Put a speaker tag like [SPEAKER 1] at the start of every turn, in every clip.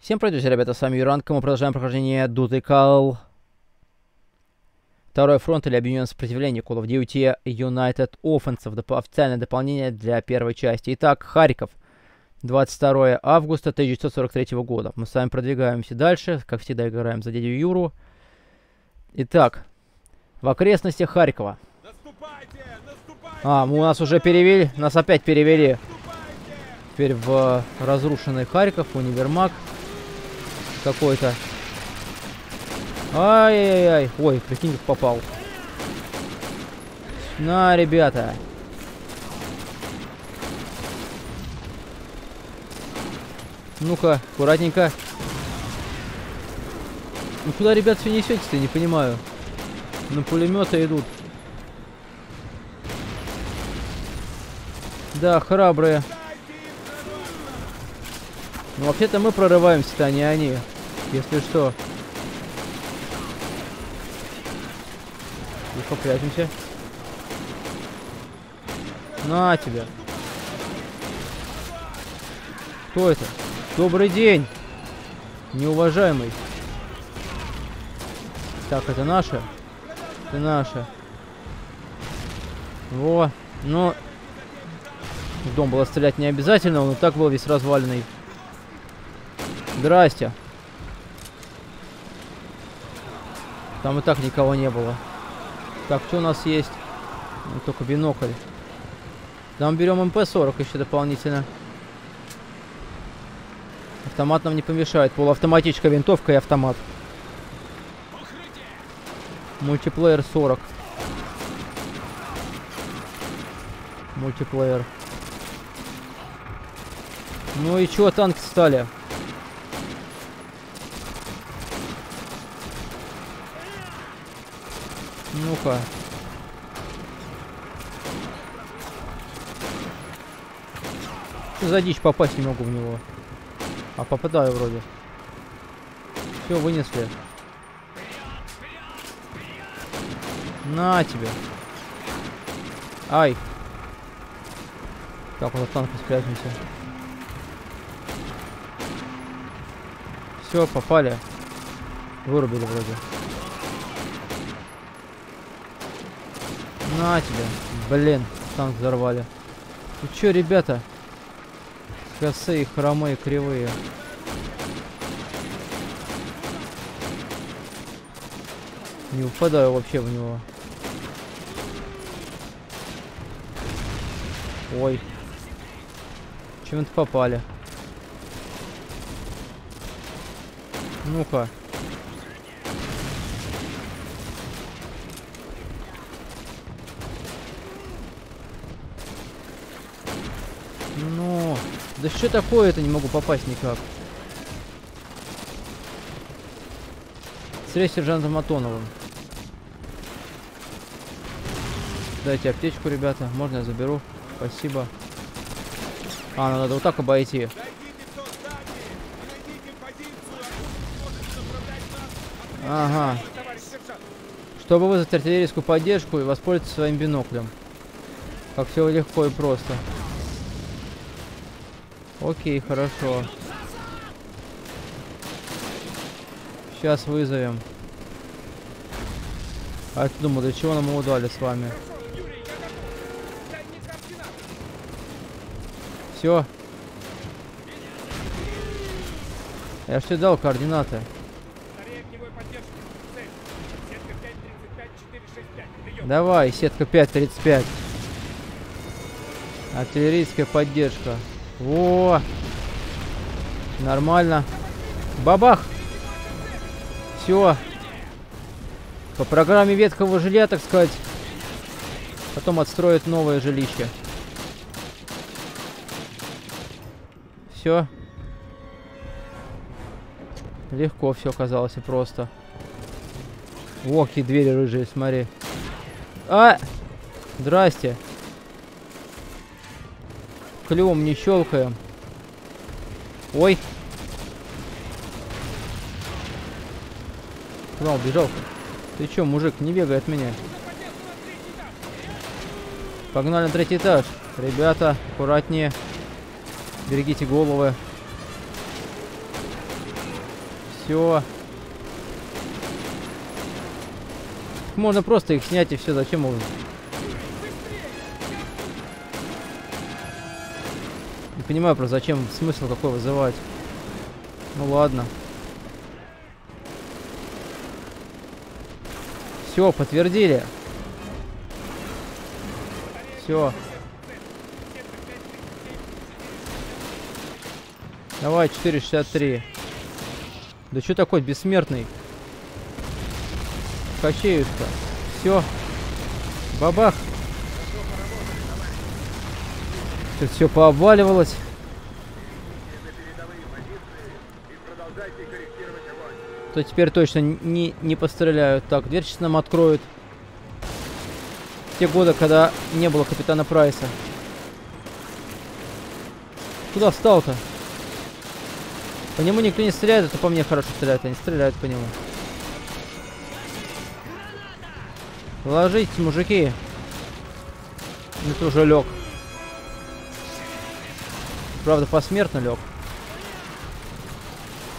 [SPEAKER 1] Всем привет, ребята, с вами Юранка, мы продолжаем прохождение Дутыкал. Второй фронт или объединенное сопротивление Call of Duty United Offensive, доп официальное дополнение для первой части. Итак, Харьков, 22 августа 1943 года. Мы с вами продвигаемся дальше, как всегда играем за дядю Юру. Итак, в окрестностях Харькова.
[SPEAKER 2] Наступайте! Наступайте!
[SPEAKER 1] А, мы у нас уже перевели, нас опять перевели теперь в разрушенный Харьков, универмаг какой-то. Ай-яй-яй. Ой, прикинь, как попал. На, ребята. Ну-ка, аккуратненько. Ну куда, ребят, все несете-то, не понимаю. На пулеметы идут. Да, храбрые. Ну, вообще-то мы прорываемся-то, а не они. Если что. Тихо, прячемся. На тебя. Кто это? Добрый день, неуважаемый. Так, это наше? Это наше. Во. Ну, в дом было стрелять не обязательно, он и так был весь разваленный. Здрасте. Там и так никого не было. Так, что у нас есть? Ну, только бинокль. Там берем МП-40 еще дополнительно. Автомат нам не помешает. Полуавтоматичка, винтовка и автомат. Мультиплеер 40. Мультиплеер. Ну и чё, танки стали? Ну-ка. За дичь попасть не могу в него? А попадаю вроде. Все, вынесли. На тебе. Ай. Так, вот от танка спрячемся. Все, попали. Вырубили вроде. На тебе. Блин, танк взорвали. Ну чё, ребята? Косые, хромые, кривые. Не упадаю вообще в него. Ой. Чем-то попали. Ну-ка. Ну, да что такое это не могу попасть никак. Связь с сержантом Атоновым. Дайте аптечку, ребята. Можно я заберу? Спасибо. А, ну надо вот так обойти. Ага. Чтобы вызвать артиллерийскую поддержку и воспользоваться своим биноклем. Как все легко и просто. Окей, хорошо. Сейчас вызовем. А я думал, для чего нам его дали с вами? Все. Я же тебе дал координаты.
[SPEAKER 2] Батарея огневой поддержки. Цель. Сетка 535-465. Прием.
[SPEAKER 1] Давай, сетка 5.35. Артиллерийская поддержка. Во! Нормально. Бабах! Все. По программе ветхого жилья, так сказать. Потом отстроят новое жилище. Все. Легко все оказалось и просто. О, какие двери рыжие, смотри. А! Здрасте. Клювом не щелкаем. Ой. Куда убежал? Ты чё, мужик, не бегай от меня. Погнали на третий этаж. Ребята, аккуратнее. Берегите головы. Все. Можно просто их снять и все. Зачем его? Понимаю просто, зачем смысл какой вызывать. Ну ладно. Все, подтвердили. Все. Давай, 4,63. Да что такой бессмертный? Качеют-то. Все. Бабах. Тут все пообваливалось. То теперь точно не, не постреляют. Так, дверь сейчас нам откроют. Те годы, когда не было капитана Прайса. Куда встал-то? По нему никто не стреляет, это по мне хорошо стреляют. Они стреляют по нему. Ложитесь, мужики. Это уже лег. Правда, посмертно лег.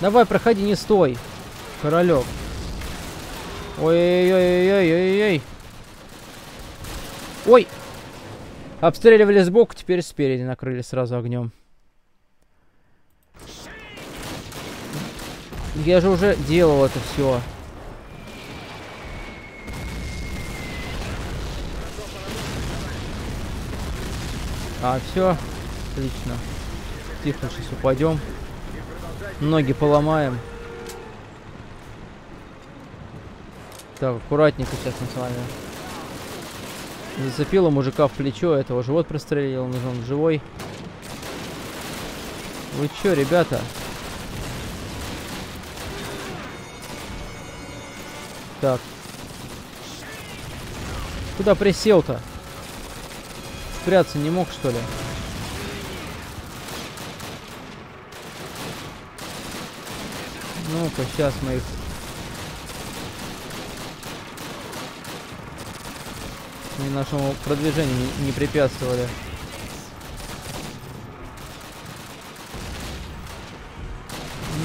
[SPEAKER 1] Давай, проходи, не стой. Королек. Ой-ой-ой-ой-ой-ой. Ой! Обстреливали сбоку, теперь спереди накрыли сразу огнем. Я же уже делал это все. А, все. Отлично. Тихо, сейчас упадем. Ноги поломаем. Так, аккуратненько сейчас мы с вами. Зацепила мужика в плечо, этого живот прострелил, он живой. Вы чё, ребята? Так. Куда присел-то? Спрятаться не мог, что ли? Ну-ка, сейчас мы их... Мы нашему продвижению не, препятствовали.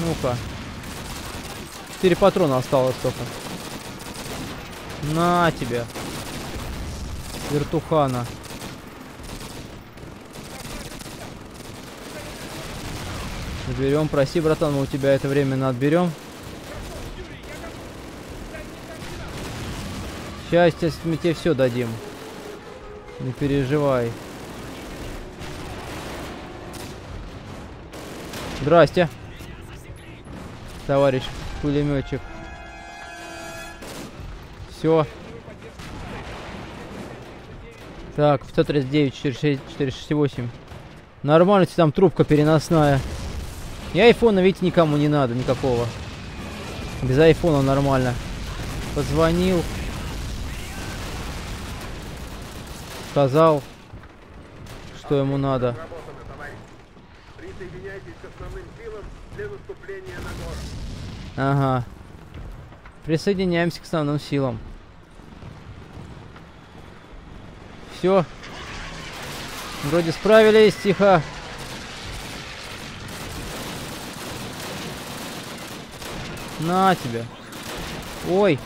[SPEAKER 1] Ну-ка. Четыре патрона осталось только. На тебя. Вертухана. Заберем, проси, братан, мы у тебя это временно отберем. Счастье, мы тебе все дадим. Не переживай. Здрасте. Товарищ пулеметчик. Все. Так, 139, 468. Нормально, там трубка переносная. И айфона, видите, никому не надо, никакого. Без айфона нормально. Позвонил. Сказал, что ему надо. Ага. Присоединяемся к основным силам. Все. Вроде справились, тихо. На тебя. Ой.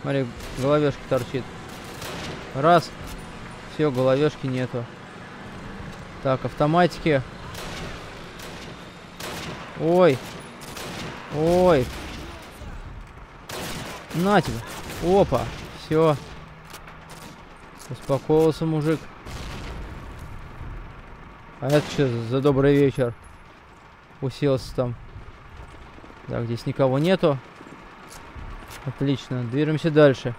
[SPEAKER 1] Смотри, головешка торчит. Раз. Все, головешки нету. Так, автоматики. Ой. Ой. На тебе. Опа. Все. Успокоился мужик. А это что за добрый вечер? Уселся там. Так, здесь никого нету. Отлично, движемся дальше.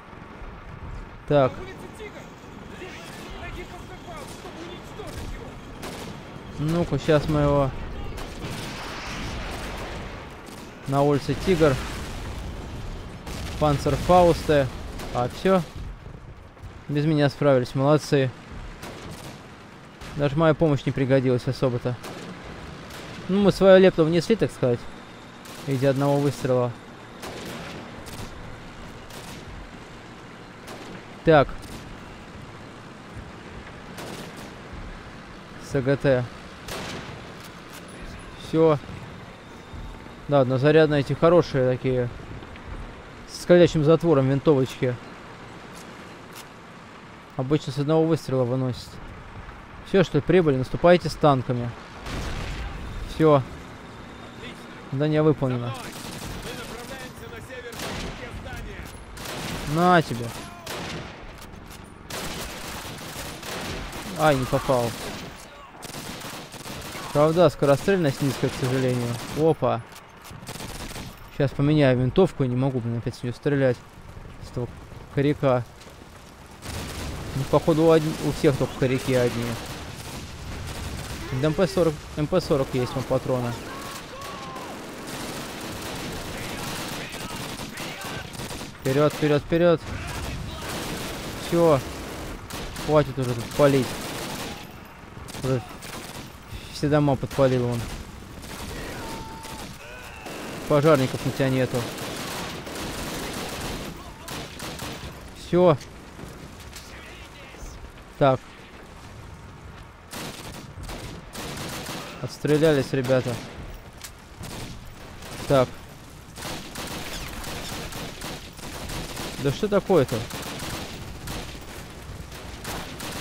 [SPEAKER 1] Так. Ну-ка, сейчас мы его... На улице Тигр. Панцерфаусте. А, все. Без меня справились, молодцы. Даже моя помощь не пригодилась особо-то. Ну, мы свою лепту внесли, так сказать. В виде одного выстрела. Так. СГТ. Все. Да, однозарядные эти хорошие такие. С скользящим затвором винтовочки. Обычно с одного выстрела выносит. Все, что ли, прибыли, наступайте с танками. Все. Задание выполнено.
[SPEAKER 2] На.
[SPEAKER 1] На тебе. Ай, не попал. Правда, скорострельность низкая, к сожалению. Опа. Сейчас поменяю винтовку, не могу, блин, опять с нее стрелять. С этого карика. Ну, походу, у, одни- у всех только карики одни. Да МП-40, МП-40 есть вам патроны. Вперед, вперед, вперед. Все. Хватит уже тут палить. Уже все дома подпалил он. Пожарников на тебя нету. Все. Так. Отстрелялись, ребята. Так. Да что такое-то?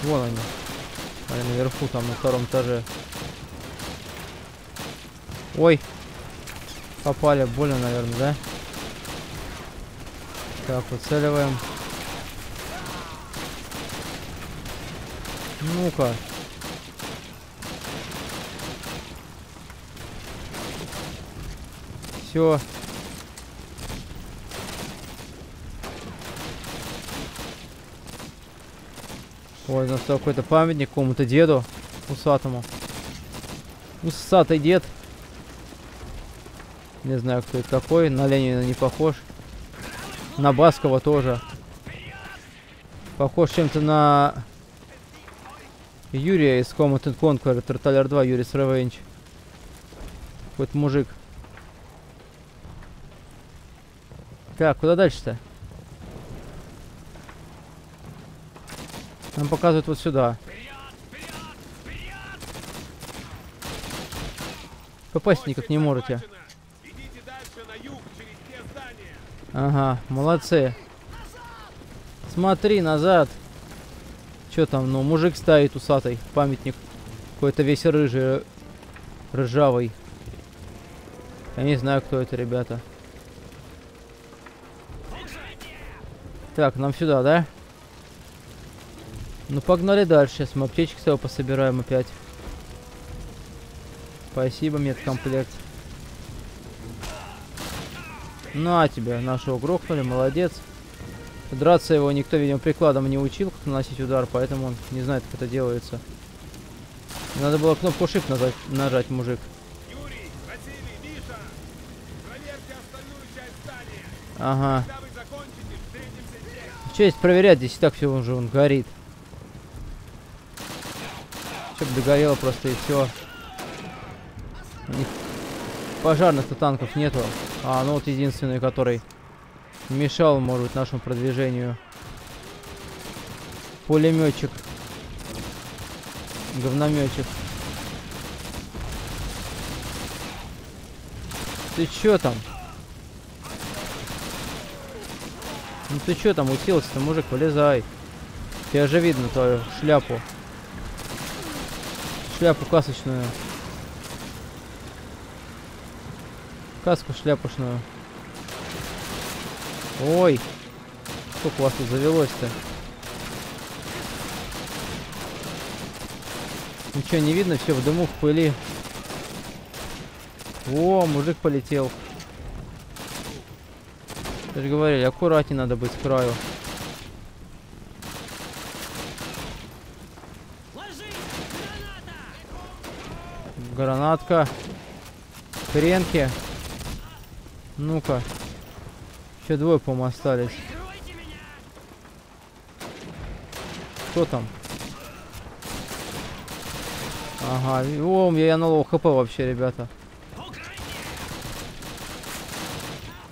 [SPEAKER 1] Вон они. Они наверху, там, на втором этаже. Ой. Попали, больно, наверное, да? Так, выцеливаем. Ну-ка. Все. Ой, у нас какой-то памятник какому-то деду усатому. Усатый дед. Не знаю, кто это такой. На Ленина не похож. На Баскова тоже. Похож чем-то на Юрия из Command and Conquer, Total 2, Юрис Revenge. Какой-то мужик. Так, куда дальше-то? Нам показывают вот сюда. Попасть никак не можете. Ага, молодцы. Смотри назад. Чё там, ну, мужик стоит усатый, памятник. Какой-то весь рыжий, ржавый. Я не знаю, кто это, ребята. Так, нам сюда, да? Ну, погнали дальше. Сейчас мы аптечки с пособираем опять. Спасибо, медкомплект. На тебе, нашего грохнули, молодец. Драться его никто, видимо, прикладом не учил, как наносить удар, поэтому он не знает, как это делается. Надо было кнопку Shift нажать, нажать мужик.
[SPEAKER 2] Юрий, Василий, Миша. Проверьте остальную часть здания.
[SPEAKER 1] Ага.
[SPEAKER 2] Когда вы закончите, встретимся здесь.
[SPEAKER 1] Что здесь проверять? Здесь и так все уже он горит. Чтоб догорело просто и все. Пожарных-то танков нету. А, ну вот единственный, который мешал, может быть, нашему продвижению. Пулеметчик. Говнометчик. Ты чё там? Ну ты чё там уселся-то, мужик, вылезай. Тебя же видно твою шляпу. Шляпу касочную. Каску шляпушную. Ой. Сколько у вас тут завелось-то? Ничего не видно, все в дыму, в пыли. О, мужик полетел. Ты же говорили, аккуратнее надо быть с краю. Гранатка. Хренки. Ну-ка. Еще двое, по-моему, остались. Кто там? Ага, о, я на low HP вообще, ребята.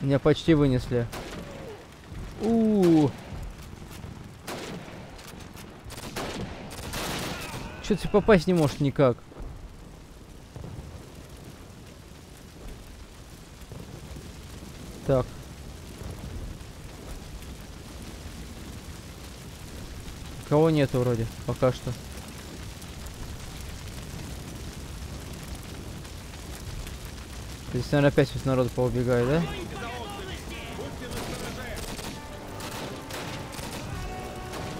[SPEAKER 1] Меня почти вынесли. У, Что ты попасть не может никак? Так. Кого нету вроде, пока что. Здесь, наверное, опять весь народ поубегает, да?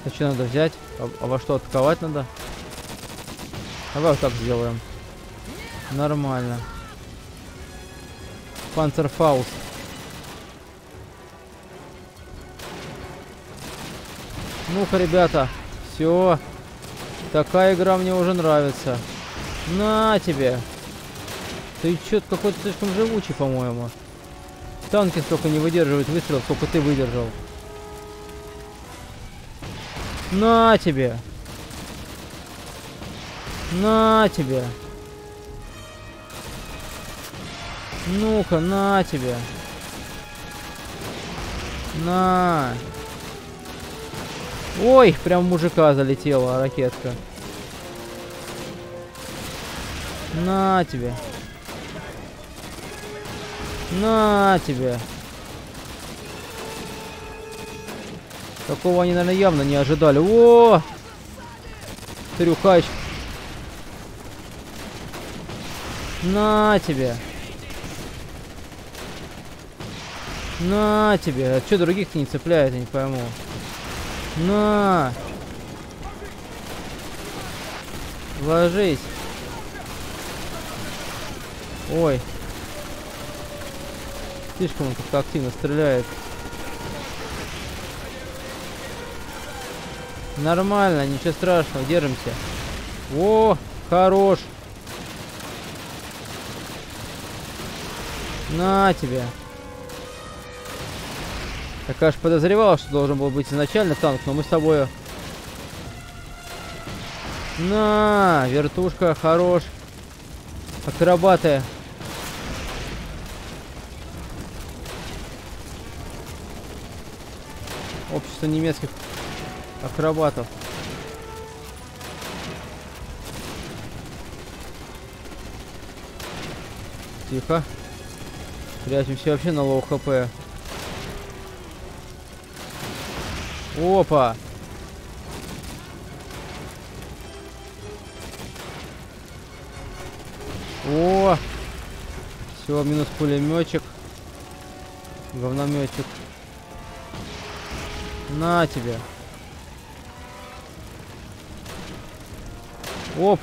[SPEAKER 1] А что надо взять? А, а во что атаковать надо? Давай вот так сделаем. Нормально. Панцерфауст. Ну-ка, ребята. Все. Такая игра мне уже нравится. На тебе. Ты что-то какой-то слишком живучий, по-моему. Танки столько не выдерживают выстрел, сколько ты выдержал. На тебе. На тебе. Ну-ка, на тебе. На. Ой, прям мужика залетела ракетка. На тебе. На тебе. Такого они, наверное, явно не ожидали. О! Трюкач. На тебе. На тебе. А что других не цепляет, я не пойму. На. Ложись. Ой. Слишком он как-то активно стреляет. Нормально, ничего страшного, держимся. О, хорош. На тебя. Я, конечно, подозревал, что должен был быть изначально танк, но мы с тобой... На, вертушка, хорош. Акробаты. Общество немецких акробатов. Тихо. Прячемся вообще на low HP. Опа! О! Все, минус пулеметчик. Говнометчик. На тебе. Оп.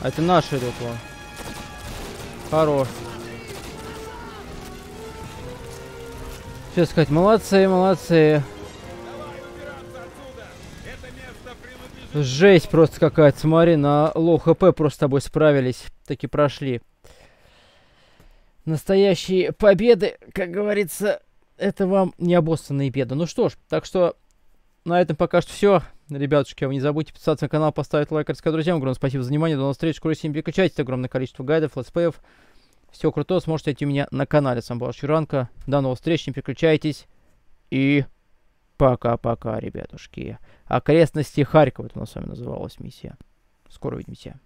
[SPEAKER 1] А это идут вон. Хорош. Что сказать, молодцы, молодцы. Жесть просто какая-то, смотри, на low HP просто с тобой справились. Таки прошли. Настоящие победы, как говорится, это вам не обоссанные беды. Ну что ж, так что на этом пока что все. Ребятушки, вы не забудьте подписаться на канал, поставить лайк, рассказать друзьям. Огромное спасибо за внимание. До новых встреч. Скоро всем переключайте огромное количество гайдов, летсплеев. Всего крутого сможете найти меня на канале. С вами был Чуранка. До новых встреч, не переключайтесь. И пока-пока, ребятушки. Окрестности Харькова это у нас с вами называлась миссия. Скоро увидимся.